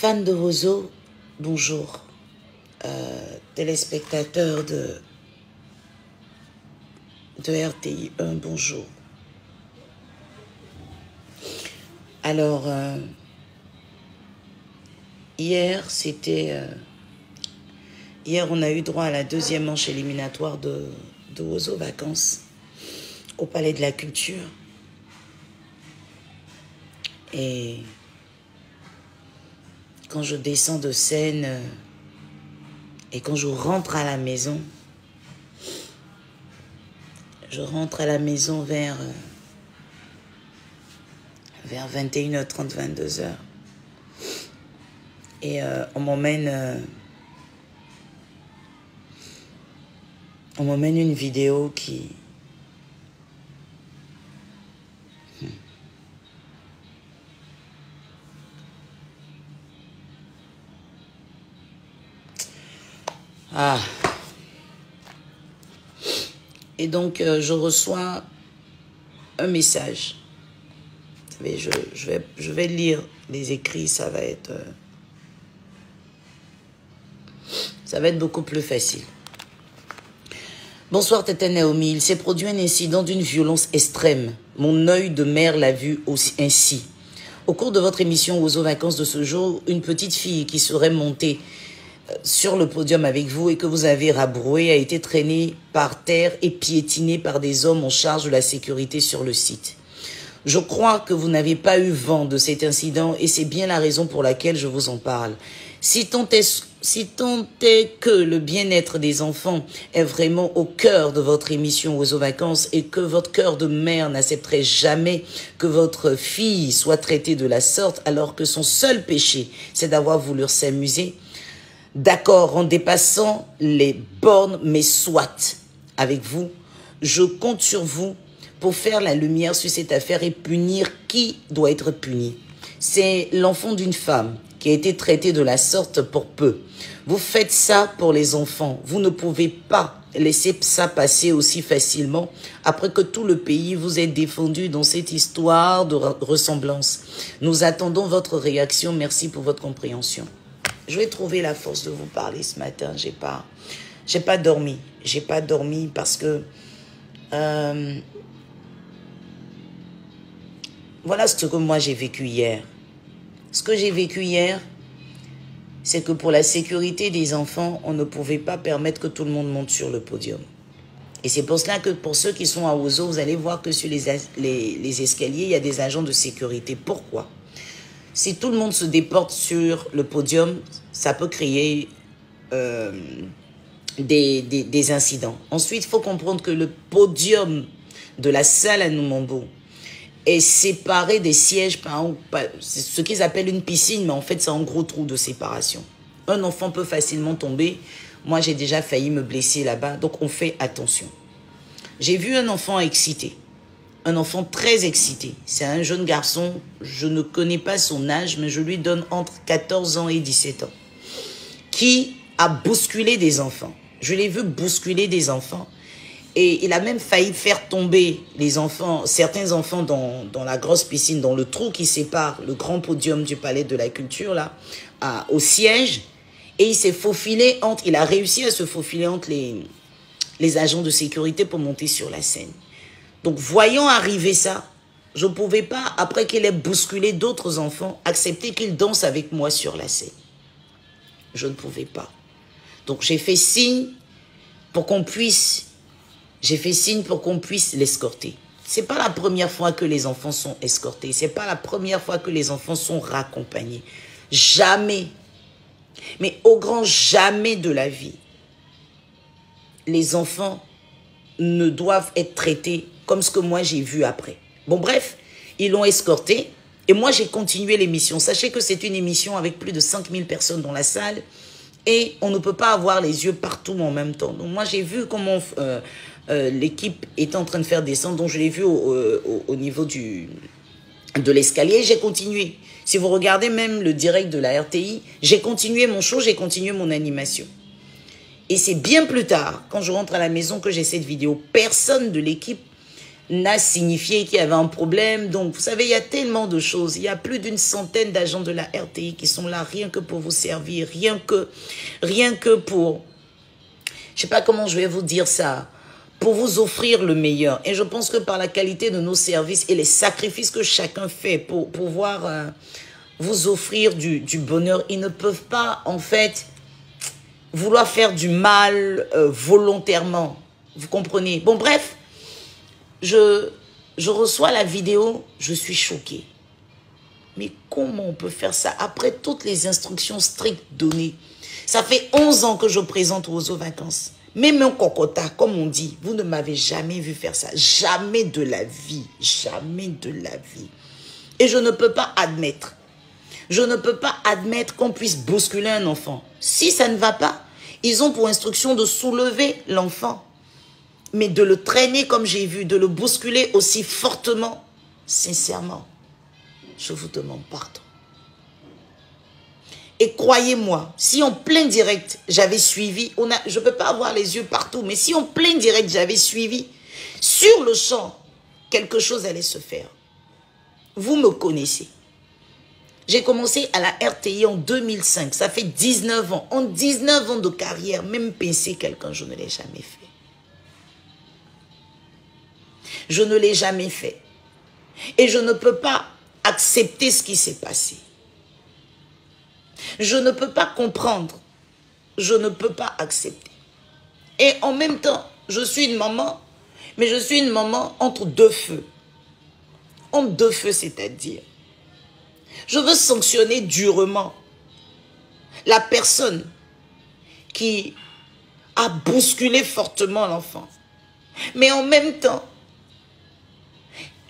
Fans de Roseau, bonjour. Euh, téléspectateurs de, de RTI 1, bonjour. Alors, euh, hier, c'était... Euh, hier, on a eu droit à la deuxième manche éliminatoire de, de Roseau Vacances au Palais de la Culture. Et quand je descends de scène euh, et quand je rentre à la maison, je rentre à la maison vers, euh, vers 21h30, 22h. Et euh, on m'emmène... on m'emmène une vidéo qui, Ah. Et donc, euh, je reçois un message. Vous savez, je, vais, je vais lire les écrits, ça va être... Euh, ça va être beaucoup plus facile. Bonsoir Tata Naomi, il s'est produit un incident d'une violence extrême. Mon œil de mère l'a vu aussi ainsi. Au cours de votre émission aux vacances de ce jour, une petite fille qui serait montée sur le podium avec vous et que vous avez rabroué a été traîné par terre et piétiné par des hommes en charge de la sécurité sur le site. Je crois que vous n'avez pas eu vent de cet incident et c'est bien la raison pour laquelle je vous en parle. Si tant est, que le bien-être des enfants est vraiment au cœur de votre émission aux vacances et que votre cœur de mère n'accepterait jamais que votre fille soit traitée de la sorte alors que son seul péché, c'est d'avoir voulu s'amuser, d'accord en dépassant les bornes, mais soit avec vous. Je compte sur vous pour faire la lumière sur cette affaire et punir qui doit être puni. C'est l'enfant d'une femme qui a été traité de la sorte pour peu. Vous faites ça pour les enfants. Vous ne pouvez pas laisser ça passer aussi facilement après que tout le pays vous ait défendu dans cette histoire de ressemblance. Nous attendons votre réaction. Merci pour votre compréhension. Je vais trouver la force de vous parler ce matin. J'ai pas, j'ai pas dormi. J'ai pas dormi parce que euh, voilà ce que moi j'ai vécu hier. Ce que j'ai vécu hier, c'est que pour la sécurité des enfants, on ne pouvait pas permettre que tout le monde monte sur le podium. Et c'est pour cela que pour ceux qui sont à Ozo, vous allez voir que sur les, escaliers, il y a des agents de sécurité. Pourquoi? Si tout le monde se déporte sur le podium, ça peut créer euh, des, des, incidents. Ensuite, il faut comprendre que le podium de la salle à Noumambo est séparé des sièges par ce qu'ils appellent une piscine, mais en fait, c'est un gros trou de séparation. Un enfant peut facilement tomber. Moi, j'ai déjà failli me blesser là-bas, donc on fait attention. J'ai vu un enfant excité un enfant très excité. C'est un jeune garçon, je ne connais pas son âge, mais je lui donne entre 14 ans et 17 ans, qui a bousculé des enfants. Je l'ai vu bousculer des enfants. Et il a même failli faire tomber les enfants, certains enfants dans, dans la grosse piscine, dans le trou qui sépare le grand podium du palais de la culture, là, au siège. Et il s'est faufilé entre, il a réussi à se faufiler entre les, les agents de sécurité pour monter sur la scène. Donc, voyant arriver ça, je ne pouvais pas, après qu'il ait bousculé d'autres enfants, accepter qu'il danse avec moi sur la scène. Je ne pouvais pas. Donc, j'ai fait signe pour qu'on puisse, j'ai fait signe pour qu'on puisse l'escorter. C'est pas la première fois que les enfants sont escortés. C'est pas la première fois que les enfants sont raccompagnés. Jamais. Mais au grand jamais de la vie, les enfants ne doivent être traités comme ce que moi j'ai vu après. Bon bref, ils l'ont escorté et moi j'ai continué l'émission. Sachez que c'est une émission avec plus de 5000 personnes dans la salle et on ne peut pas avoir les yeux partout en même temps. Donc moi j'ai vu comment euh, euh, l'équipe était en train de faire descendre, donc je l'ai vu au, niveau du, de l'escalier, j'ai continué. Si vous regardez même le direct de la RTI, j'ai continué mon show, j'ai continué mon animation. Et c'est bien plus tard, quand je rentre à la maison, que j'ai cette vidéo. Personne de l'équipe n'a signifié qu'il y avait un problème. Donc, vous savez, il y a tellement de choses. Il y a plus d'une centaine d'agents de la RTI qui sont là rien que pour vous servir, rien que, rien que pour, je sais pas comment je vais vous dire ça, pour vous offrir le meilleur. Et je pense que par la qualité de nos services et les sacrifices que chacun fait pour pouvoir euh, vous offrir du, bonheur, ils ne peuvent pas, en fait, vouloir faire du mal euh, volontairement. Vous comprenez? Bon, bref, je, je reçois la vidéo, je suis choquée. Mais comment on peut faire ça après toutes les instructions strictes données? Ça fait 11 ans que je présente aux vacances. Même un cocota, comme on dit, vous ne m'avez jamais vu faire ça. Jamais de la vie. Jamais de la vie. Et je ne peux pas admettre. Je ne peux pas admettre qu'on puisse bousculer un enfant. Si ça ne va pas, ils ont pour instruction de soulever l'enfant. Mais de le traîner comme j'ai vu, de le bousculer aussi fortement, sincèrement, je vous demande pardon. Et croyez-moi, si en plein direct, j'avais suivi, je ne peux pas avoir les yeux partout, mais si en plein direct, j'avais suivi, sur le champ, quelque chose allait se faire. Vous me connaissez. J'ai commencé à la RTI en 2005. Ça fait 19 ans. En 19 ans de carrière, même penser quelqu'un, je ne l'ai jamais fait. Je ne l'ai jamais fait. Et je ne peux pas accepter ce qui s'est passé. Je ne peux pas comprendre. Je ne peux pas accepter. Et en même temps, je suis une maman, mais je suis une maman entre deux feux. Entre deux feux, c'est-à-dire, je veux sanctionner durement la personne qui a bousculé fortement l'enfant. Mais en même temps,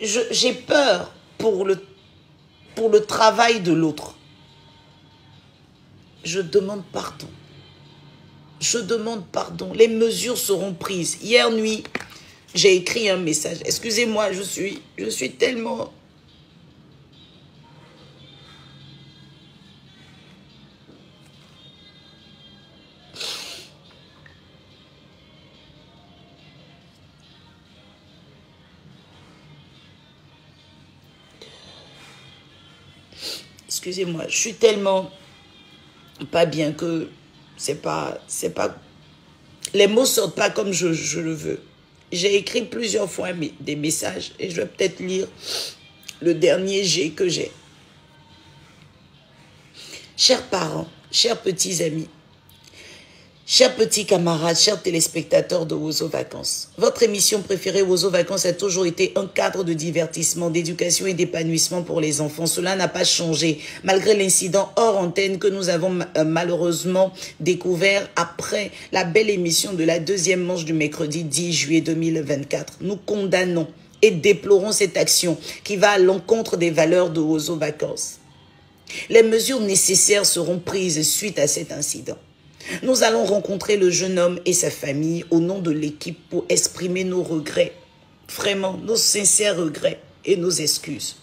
j'ai peur pour le, travail de l'autre je demande pardon. Je demande pardon. Les mesures seront prises. Hier nuit, j'ai écrit un message. Excusez-moi, je suis, je suis tellement... Excusez-moi, je suis tellement pas bien que c'est pas, c'est pas, les mots sortent pas comme je, je le veux. J'ai écrit plusieurs fois des messages et je vais peut-être lire le dernier G que j'ai. Chers parents, chers petits amis, Chers petits camarades, chers téléspectateurs de Wozo Vacances, votre émission préférée Wozo Vacances a toujours été un cadre de divertissement, d'éducation et d'épanouissement pour les enfants. Cela n'a pas changé, malgré l'incident hors antenne que nous avons euh, malheureusement découvert après la belle émission de la deuxième manche du mercredi 10 juillet 2024. Nous condamnons et déplorons cette action qui va à l'encontre des valeurs de Wozo Vacances. Les mesures nécessaires seront prises suite à cet incident. Nous allons rencontrer le jeune homme et sa famille au nom de l'équipe pour exprimer nos regrets, vraiment nos sincères regrets et nos excuses.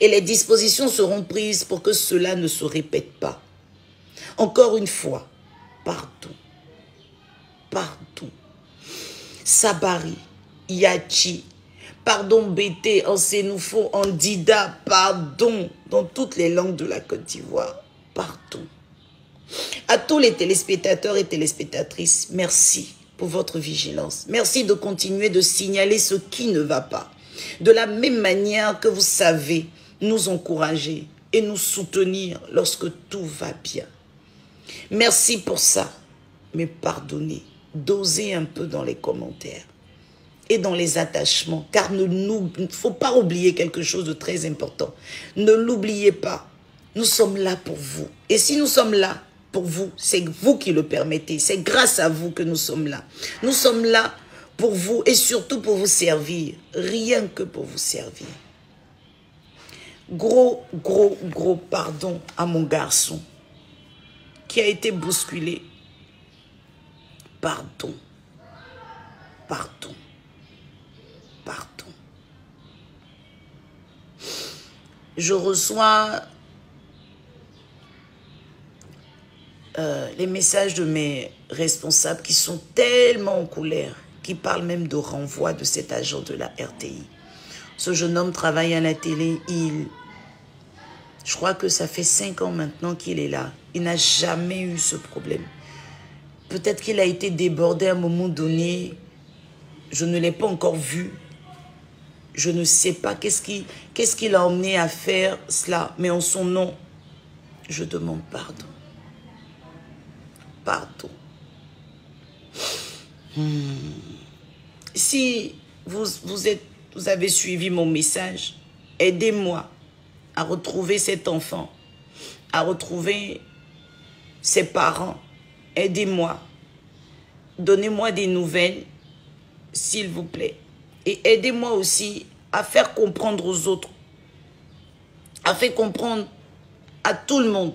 Et les dispositions seront prises pour que cela ne se répète pas. Encore une fois, pardon, pardon. Sabari, Yachi, pardon Bété, en Sénoufo, en Dida, pardon, dans toutes les langues de la Côte d'Ivoire, pardon. À tous les téléspectateurs et téléspectatrices, merci pour votre vigilance. Merci de continuer de signaler ce qui ne va pas. De la même manière que vous savez nous encourager et nous soutenir lorsque tout va bien. Merci pour ça, mais pardonnez, dosez un peu dans les commentaires et dans les attachements, car il ne faut pas oublier quelque chose de très important. Ne l'oubliez pas, nous sommes là pour vous. Et si nous sommes là, pour vous. C'est vous qui le permettez. C'est grâce à vous que nous sommes là. Nous sommes là pour vous et surtout pour vous servir. Rien que pour vous servir. Gros, gros, gros pardon à mon garçon qui a été bousculé. Pardon. Pardon. Pardon. Je reçois Euh, les messages de mes responsables qui sont tellement en colère, qui parle même de renvoi de cet agent de la RTI. Ce jeune homme travaille à la télé, il... Je crois que ça fait cinq ans maintenant qu'il est là. Il n'a jamais eu ce problème. Peut-être qu'il a été débordé à un moment donné. Je ne l'ai pas encore vu. Je ne sais pas qu'est-ce qui, qu'est-ce qui l'a emmené à faire cela. Mais en son nom, je demande pardon. Pardon. Hmm. Si vous, vous, êtes, vous avez suivi mon message, aidez-moi à retrouver cet enfant, à retrouver ses parents. Aidez-moi. Donnez-moi des nouvelles, s'il vous plaît. Et aidez-moi aussi à faire comprendre aux autres, à faire comprendre à tout le monde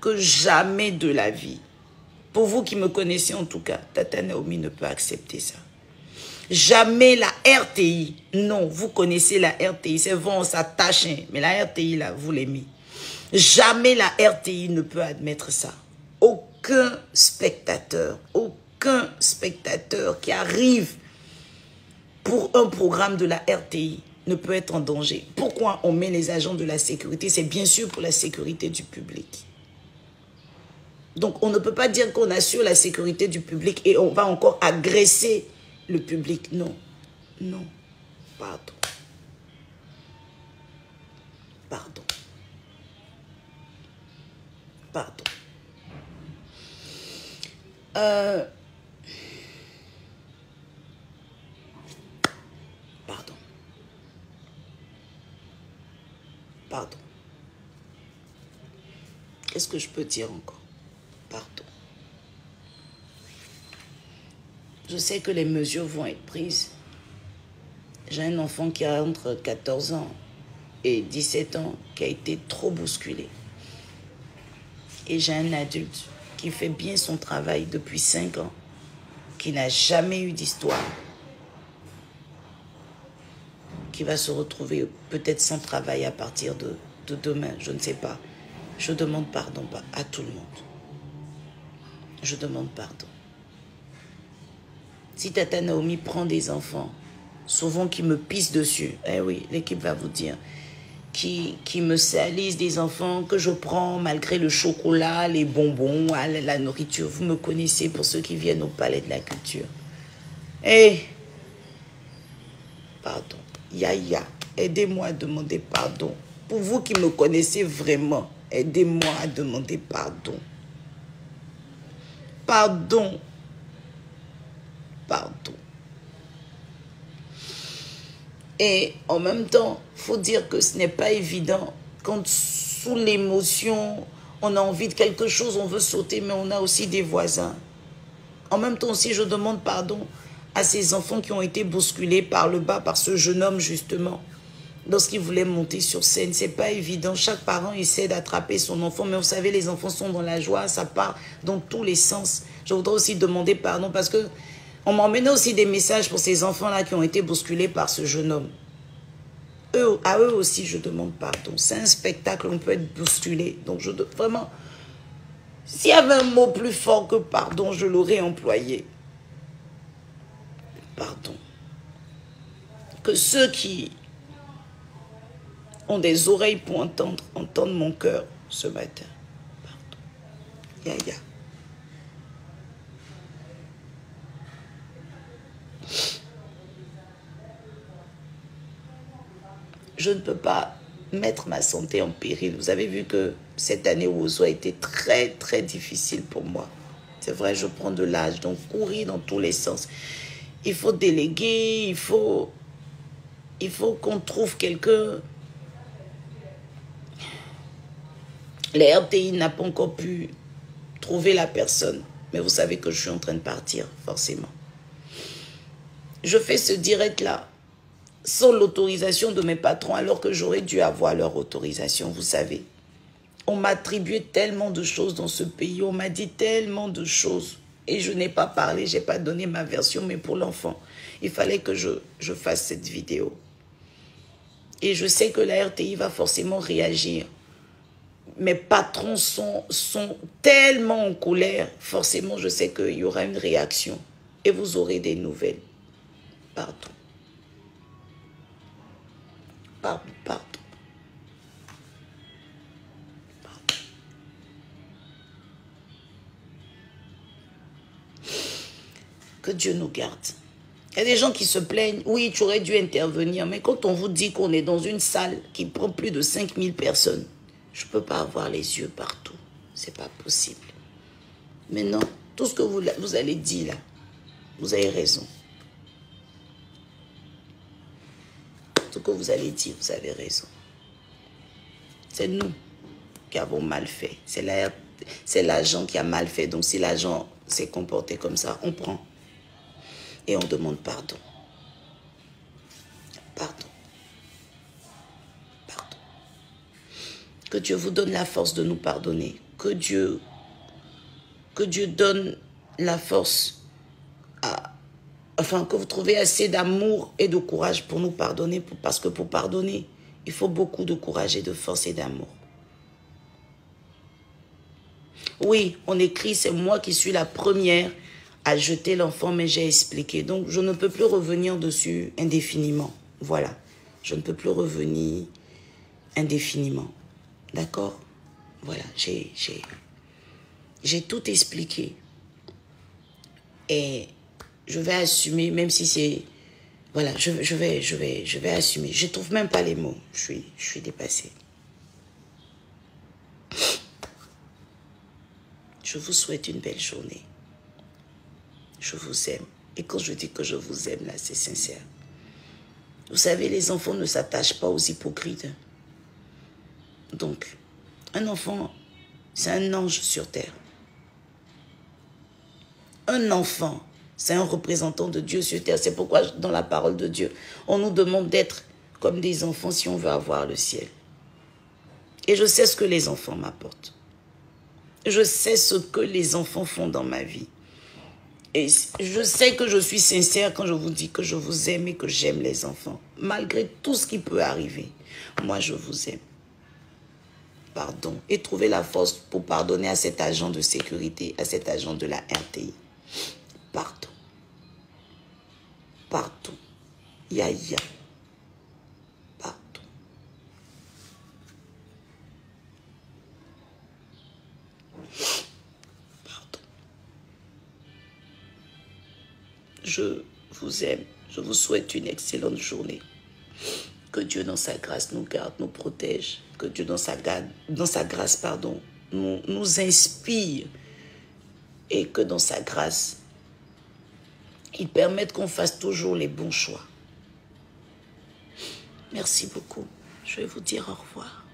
que jamais de la vie, pour vous qui me connaissez en tout cas, Tata Naomi ne peut accepter ça. Jamais la RTI, non, vous connaissez la RTI, c'est bon, on s'attache, hein. mais la RTI, là, vous l'aimez. Jamais la RTI ne peut admettre ça. Aucun spectateur, aucun spectateur qui arrive pour un programme de la RTI ne peut être en danger. Pourquoi on met les agents de la sécurité? C'est bien sûr pour la sécurité du public. Donc, on ne peut pas dire qu'on assure la sécurité du public et on va encore agresser le public. Non. Non. Pardon. Pardon. Pardon. Euh, pardon. Pardon. Qu'est-ce que je peux dire encore? Je sais que les mesures vont être prises. J'ai un enfant qui a entre 14 ans et 17 ans qui a été trop bousculé. Et j'ai un adulte qui fait bien son travail depuis 5 ans, qui n'a jamais eu d'histoire, qui va se retrouver peut-être sans travail à partir de demain, je ne sais pas. Je demande pardon à tout le monde je demande pardon. Si Tata Naomi prend des enfants, souvent qui me pissent dessus, eh oui, l'équipe va vous dire, qui, qui me salissent des enfants que je prends malgré le chocolat, les bonbons, ah, la nourriture. Vous me connaissez pour ceux qui viennent au palais de la culture. Eh, pardon, Yaya, aidez-moi à demander pardon. Pour vous qui me connaissez vraiment, aidez-moi à demander pardon. Pardon. Pardon. Et en même temps, faut dire que ce n'est pas évident. Quand sous l'émotion, on a envie de quelque chose, on veut sauter, mais on a aussi des voisins. En même temps aussi, je demande pardon à ces enfants qui ont été bousculés par le bas, par ce jeune homme justement lorsqu'il voulait monter sur scène. C'est pas évident. Chaque parent essaie d'attraper son enfant, mais vous savez, les enfants sont dans la joie, ça part dans tous les sens. Je voudrais aussi demander pardon parce que on m'emmenait aussi des messages pour ces enfants-là qui ont été bousculés par ce jeune homme. Eux, à eux aussi, je demande pardon. C'est un spectacle, on peut être bousculé. Donc, je vraiment, s'il y avait un mot plus fort que pardon, je l'aurais employé. Pardon. Que ceux qui ont des oreilles pour entendre, entendre mon cœur ce matin. Pardon. Yaya. Je ne peux pas mettre ma santé en péril. Vous avez vu que cette année Ozo a été très, très difficile pour moi. C'est vrai, je prends de l'âge, donc courir dans tous les sens. Il faut déléguer, il faut, il faut qu'on trouve quelqu'un Les RTI n'a pas encore pu trouver la personne. Mais vous savez que je suis en train de partir, forcément. Je fais ce direct-là sans l'autorisation de mes patrons, alors que j'aurais dû avoir leur autorisation, vous savez. On m'a attribué tellement de choses dans ce pays, on m'a dit tellement de choses. Et je n'ai pas parlé, je n'ai pas donné ma version, mais pour l'enfant, il fallait que je, je fasse cette vidéo. Et je sais que la RTI va forcément réagir mes patrons sont, tellement en colère, forcément, je sais qu'il y aura une réaction. et vous aurez des nouvelles. Pardon. Pardon, pardon. Pardon. Que Dieu nous garde. Il y a des gens qui se plaignent, oui, tu aurais dû intervenir, mais quand on vous dit qu'on est dans une salle qui prend plus de 5000 personnes, je ne peux pas avoir les yeux partout. C'est pas possible. Mais non, tout ce que vous, vous allez dire là, vous avez raison. Tout ce que vous allez dire, vous avez raison. C'est nous qui avons mal fait. C'est l'agent qui a mal fait. Donc si l'agent s'est comporté comme ça, on prend et on demande. Pardon. Pardon. Que Dieu vous donne la force de nous pardonner. Que Dieu, que Dieu donne la force à, enfin, que vous trouvez assez d'amour et de courage pour nous pardonner, parce que pour pardonner, il faut beaucoup de courage et de force et d'amour. Oui, on écrit, c'est moi qui suis la première à jeter l'enfant, mais j'ai expliqué. Donc, je ne peux plus revenir dessus indéfiniment. Voilà. Je ne peux plus revenir indéfiniment. D'accord? Voilà, j'ai tout expliqué. Et je vais assumer, même si c'est... Voilà, je, vais, je, vais, je vais assumer. Je ne trouve même pas les mots. Je suis, je suis dépassée. Je vous souhaite une belle journée je vous aime. Et quand je dis que je vous aime, là, c'est sincère. Vous savez, les enfants ne s'attachent pas aux hypocrites. Donc, un enfant, c'est un ange sur terre. Un enfant, c'est un représentant de Dieu sur terre. C'est pourquoi dans la parole de Dieu, on nous demande d'être comme des enfants si on veut avoir le ciel. Et je sais ce que les enfants m'apportent. Je sais ce que les enfants font dans ma vie. Et je sais que je suis sincère quand je vous dis que je vous aime et que j'aime les enfants. Malgré tout ce qui peut arriver, moi je vous aime. Pardon. Et trouvez la force pour pardonner à cet agent de sécurité, à cet agent de la RTI. Pardon. Pardon. Ya ya. Pardon. Je vous aime. Je vous souhaite une excellente journée. Que Dieu dans sa grâce nous garde, nous protège. Que Dieu dans sa, grâce pardon, nous inspire. Et que dans sa grâce, il permette qu'on fasse toujours les bons choix. Merci beaucoup. Je vais vous dire au revoir.